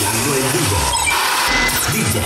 Chateando en vivo. DJ